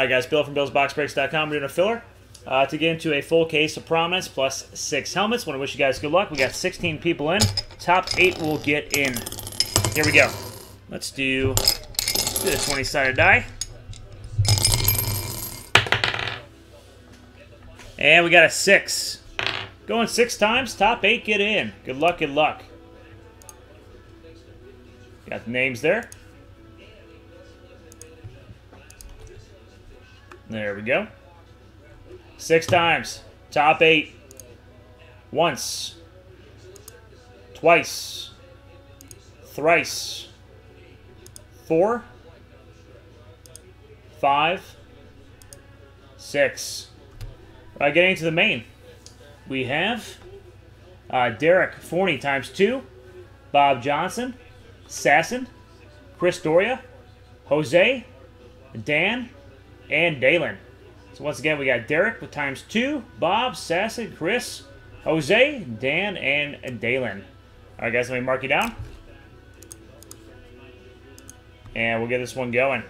Right, guys, Bill from BillsBoxBreaks.com. We're doing a filler uh, to get into a full case of Prominence plus six helmets. Want to wish you guys good luck. We got 16 people in. Top eight will get in. Here we go. Let's do, let's do the 20-sided die. And we got a six. Going six times, top eight get in. Good luck, good luck. Got the names there. There we go. Six times. Top eight. Once. Twice. Thrice. Four. Five. Six. Uh, getting to the main. We have uh, Derek Forney times two. Bob Johnson. Sasson. Chris Doria. Jose. Dan and Dalen. So once again, we got Derek with times two, Bob, Sasson, Chris, Jose, Dan, and Dalen. All right, guys, let me mark you down. And we'll get this one going.